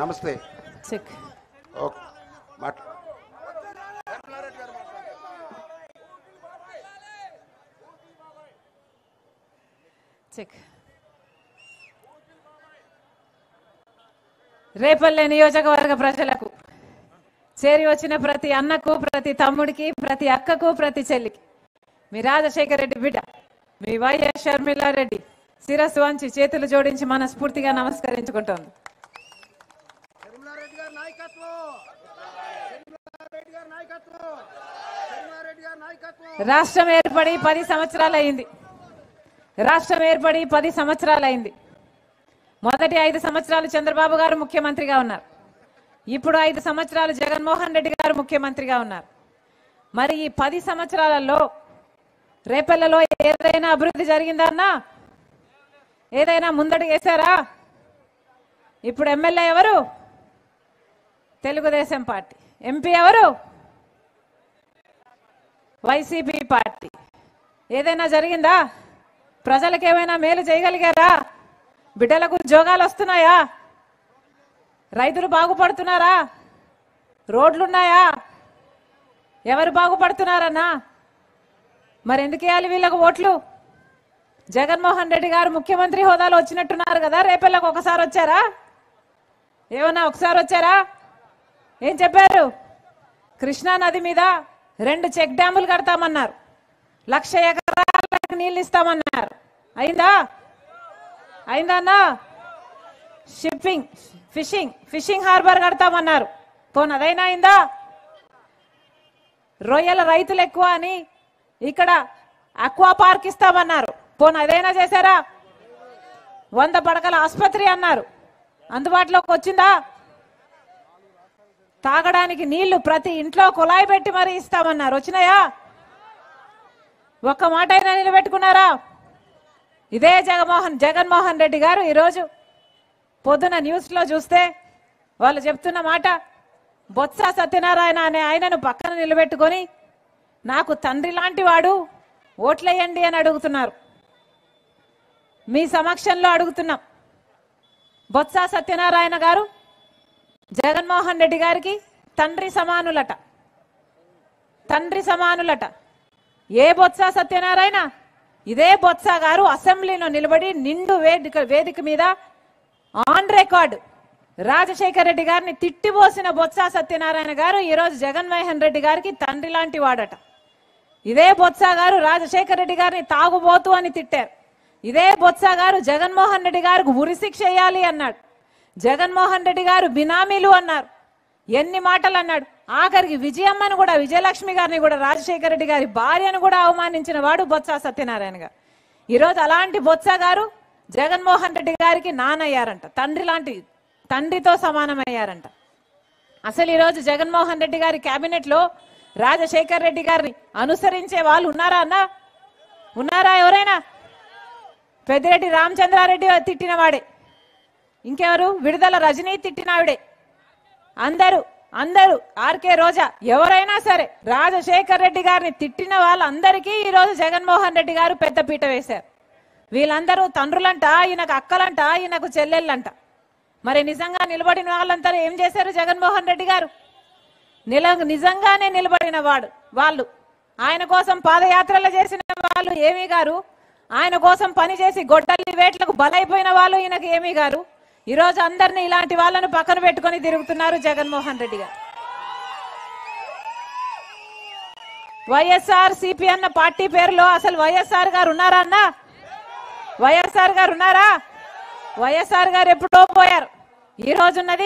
నమస్తే. రేపల్లె నియోజకవర్గ ప్రజలకు చేరి వచ్చిన ప్రతి అన్నకు ప్రతి తమ్ముడికి ప్రతి అక్కకు ప్రతి చెల్లికి. మీ రాజశేఖర రెడ్డి బిడ్డ మీ వైఎస్ షర్మిలారెడ్డి శిరస్సు వంచి చేతులు జోడించి మనస్ఫూర్తిగా నమస్కరించుకుంటోంది. రాష్ట్రం ఏర్పడి పది సంవత్సరాలు అయింది రాష్ట్రం ఏర్పడి పది సంవత్సరాలు అయింది మొదటి ఐదు సంవత్సరాలు చంద్రబాబు గారు ముఖ్యమంత్రిగా ఉన్నారు. ఇప్పుడు ఐదు సంవత్సరాలు జగన్మోహన్ రెడ్డి గారు ముఖ్యమంత్రిగా ఉన్నారు. మరి ఈ పది సంవత్సరాలలో రేపల్లలో ఏదైనా అభివృద్ధి జరిగిందా అన్నా? ఏదైనా ముందడుగు వేశారా? ఇప్పుడు ఎమ్మెల్యే ఎవరు? తెలుగుదేశం పార్టీ. ఎంపీ ఎవరు? YCP party. ఏదైనా జరిగిందా? ప్రజలకు ఏమైనా మేలు చేయగలిగారా? బిడ్డలకు ఉద్యోగాలు వస్తున్నాయా? రైతులు బాగుపడుతున్నారా? రోడ్లున్నాయా? ఎవరు బాగుపడుతున్నారన్నా? మరి ఎందుకు వేయాలి వీళ్ళకు ఓట్లు? జగన్మోహన్ రెడ్డి గారు ముఖ్యమంత్రి హోదాలో వచ్చినట్టున్నారు కదా రేపెళ్ళకు ఒకసారి వచ్చారా? ఏమన్నా ఒకసారి వచ్చారా? ఏం చెప్పారు? కృష్ణా నది మీద రెండు చెక్ డ్యాములు కడతామన్నారు. లక్ష ఎకరాలకు నీళ్ళు ఇస్తామన్నారు. అయిందా? అయిందన్నా షిప్పింగ్ ఫిషింగ్ ఫిషింగ్ హార్బర్ కడతామన్నారు. పోను అదైనా అయిందా? రొయ్యల రైతులు ఎక్కువ అని ఇక్కడ అక్వా పార్క్ ఇస్తామన్నారు. పోను అదైనా చేశారా? వంద పడకల ఆసుపత్రి అన్నారు. అందుబాటులోకి వచ్చిందా? తాగడానికి నీళ్ళు ప్రతి ఇంట్లో కుళాయి పెట్టి మరీ ఇస్తామన్నారు. వచ్చినాయా? ఒక్క మాట అయినా నిలబెట్టుకున్నారా? ఇదే జగన్మోహన్ జగన్మోహన్ రెడ్డి గారు ఈరోజు పొద్దున న్యూస్లో చూస్తే వాళ్ళు చెప్తున్న మాట బొత్స సత్యనారాయణ అనే ఆయనను పక్కన నిలబెట్టుకొని నాకు తండ్రి లాంటి వాడు ఓట్లేయండి అని అడుగుతున్నారు. మీ సమక్షంలో అడుగుతున్నాం. బొత్స సత్యనారాయణ గారు జగన్మోహన్ రెడ్డి గారికి తండ్రి సమానులట. తండ్రి సమానులట. ఏ బొత్స సత్యనారాయణ? ఇదే బొత్స గారు అసెంబ్లీలో నిలబడి నిండు వేదిక వేదిక మీద ఆన్ రికార్డు. రాజశేఖర రెడ్డి గారిని తిట్టిపోసిన బొత్స సత్యనారాయణ గారు ఈరోజు జగన్మోహన్ రెడ్డి గారికి తండ్రి లాంటి వాడట. ఇదే బొత్స గారు రాజశేఖర రెడ్డి గారిని తాగుబోతు అని తిట్టారు. ఇదే బొత్స గారు జగన్మోహన్ రెడ్డి గారికి ఉరిశిక్ష వేయాలి అన్నాడు. జగన్మోహన్ రెడ్డి గారు బినామీలు అన్నారు. ఎన్ని మాటలు అన్నాడు. ఆఖరికి విజయమ్మను కూడా విజయలక్ష్మి గారిని కూడా రాజశేఖర రెడ్డి గారి భార్యను కూడా అవమానించిన వాడు బొత్స సత్యనారాయణ గారు. ఈరోజు అలాంటి బొత్స గారు జగన్మోహన్ రెడ్డి గారికి నానయ్యారంట. తండ్రి లాంటి తండ్రితో సమానమయ్యారంట. అసలు ఈరోజు జగన్మోహన్ రెడ్డి గారి క్యాబినెట్లో రాజశేఖర్ రెడ్డి గారిని అనుసరించే వాళ్ళు ఉన్నారా అన్నా? ఉన్నారా ఎవరైనా? పెద్దిరెడ్డి రామచంద్రారెడ్డి తిట్టిన వాడే. ఇంకెవరు? విడుదల రజనీ తిట్టినావిడే. అందరూ అందరూ ఆర్కే రోజా ఎవరైనా సరే రాజశేఖర్ రెడ్డి గారిని తిట్టిన వాళ్ళందరికీ ఈరోజు జగన్మోహన్ రెడ్డి గారు పెద్ద పీట వేశారు. వీళ్ళందరూ తండ్రులంట ఈయనకు అక్కలంట ఈయనకు చెల్లెళ్ళంట. మరి నిజంగా నిలబడిన వాళ్ళంతా ఏం చేశారు జగన్మోహన్ రెడ్డి గారు? నిల నిజంగానే నిలబడిన వాడు వాళ్ళు. ఆయన కోసం పాదయాత్రలు చేసిన వాళ్ళు ఏమీ గారు? ఆయన కోసం పనిచేసి గొడ్డలి వేట్లకు బలైపోయిన వాళ్ళు ఈయనకు ఏమీ గారు? ఈరోజు అందరినీ ఇలాంటి వాళ్ళను పక్కన పెట్టుకొని తిరుగుతున్నారు జగన్మోహన్ రెడ్డి గారు. వైఎస్ఆర్ సిపి అన్న పార్టీ పేరులో అసలు వైఎస్ఆర్ గారు ఉన్నారా అన్న? వైఎస్ఆర్ గారు ఉన్నారా? వైఎస్ఆర్ గారు ఎప్పుడో పోయారు. ఈ రోజు ఉన్నది